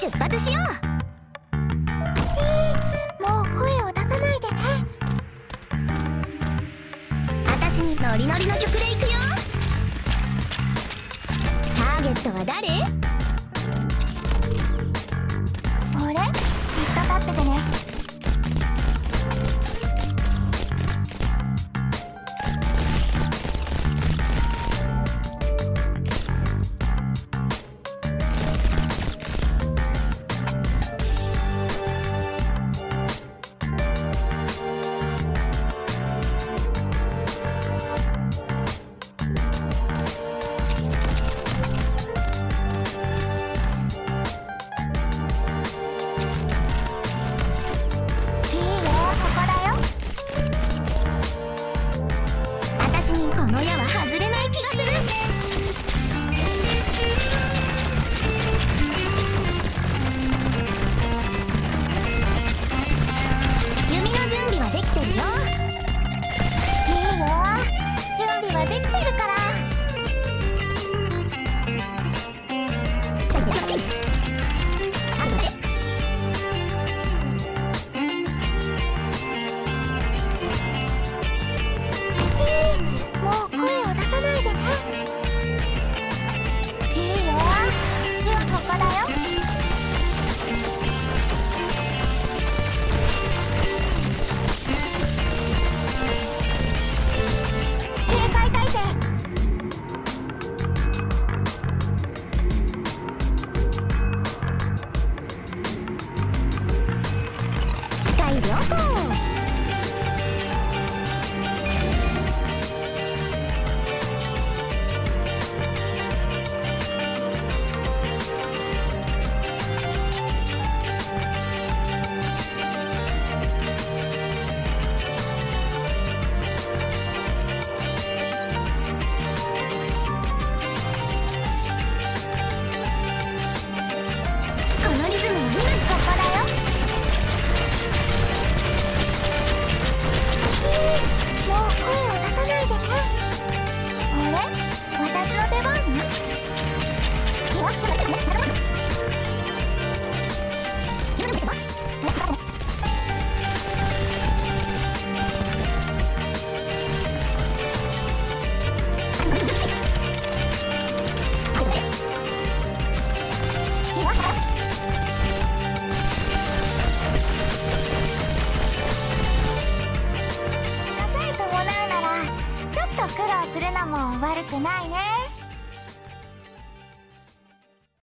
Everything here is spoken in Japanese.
出発しよう。もう声を出さないでね。私にノリノリの曲で行くよ。ターゲットは誰？の矢は外 loco! くるのも悪くないね。